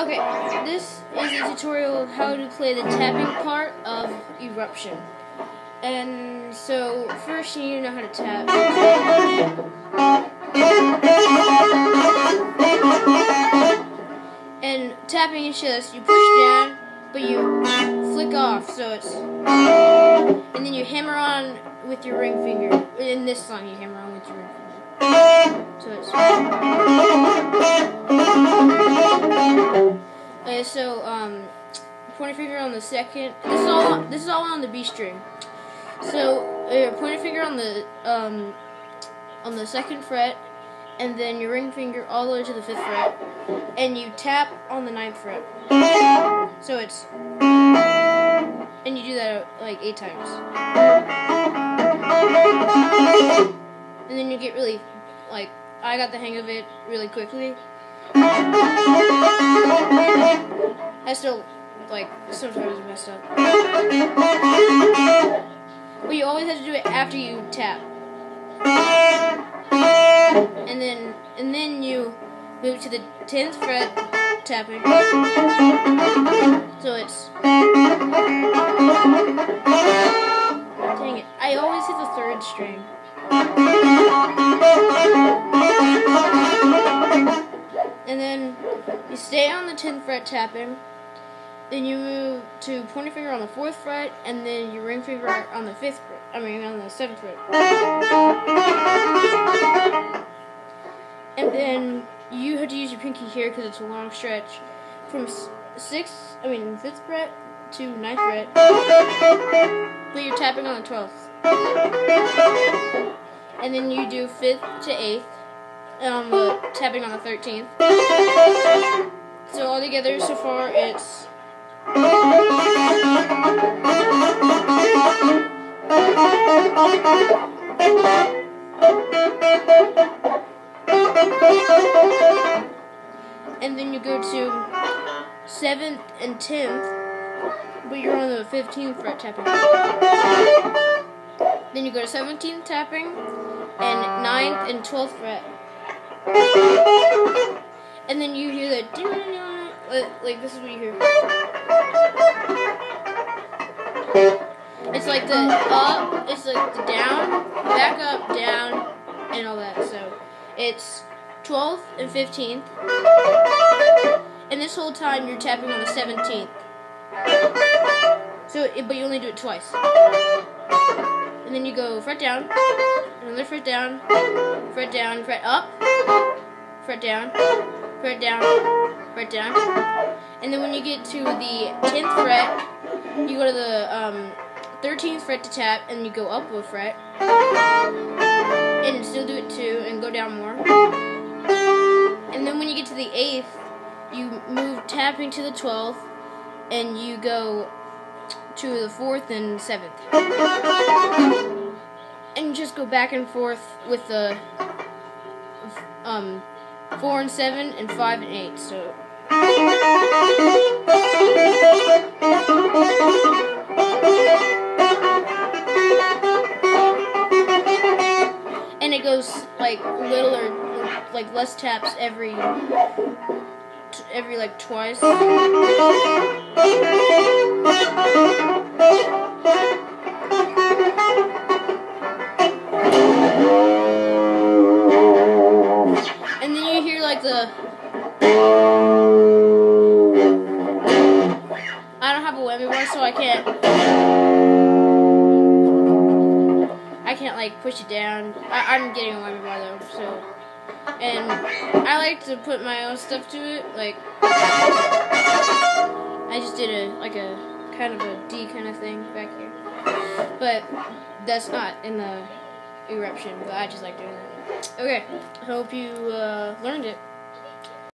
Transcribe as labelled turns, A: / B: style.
A: Okay, this is a tutorial of how to play the tapping part of Eruption. And so, first you need to know how to tap. And tapping is just you push down, but you flick off, so it's. And then you hammer on with your ring finger. In this song, you hammer on with your ring finger. So it's. So um, pointer finger on the second. This is all. On, this is all on the B string. So uh, pointer finger on the um, on the second fret, and then your ring finger all the way to the fifth fret, and you tap on the ninth fret. So it's. And you do that like eight times. And then you get really, like, I got the hang of it really quickly. I still, like, sometimes messed up. But you always have to do it after you tap. And then, and then you move to the 10th fret tapping. So it's. Dang it. I always hit the third string. And then you stay on the 10th fret tapping. Then you move to pointer finger on the 4th fret, and then your ring finger on the 5th fret. I mean, on the 7th fret. And then you have to use your pinky here because it's a long stretch. From 6th, I mean, 5th fret to 9th fret. But you're tapping on the 12th. And then you do 5th to 8th. Um, the tapping on the 13th. So all together, so far, it's and then you go to seventh and tenth, but you're on the fifteenth fret tapping. Then you go to seventeenth tapping, and ninth and twelfth fret. And then you hear that, like this is what you hear. It's like the up, it's like the down, back up, down, and all that. So it's 12th and 15th. And this whole time you're tapping on the 17th. So, but you only do it twice. And then you go fret down, another fret down, fret down, fret up, fret down, fret down, fret down. And then when you get to the 10th fret, you go to the um, 13th fret to tap, and you go up a fret. And still do it two, and go down more. And then when you get to the 8th, you move tapping to the 12th, and you go to the 4th and 7th. And just go back and forth with the um, 4 and 7, and 5 and 8. So. And it goes like little or like less taps every every like twice. The I don't have a whammy bar so I can't I can't like push it down. I, am getting a whammy bar though, so and I like to put my own stuff to it. Like I just did a like a kind of a D kind of thing back here, but that's not in the eruption. But I just like doing that. Okay, hope you uh, learned it.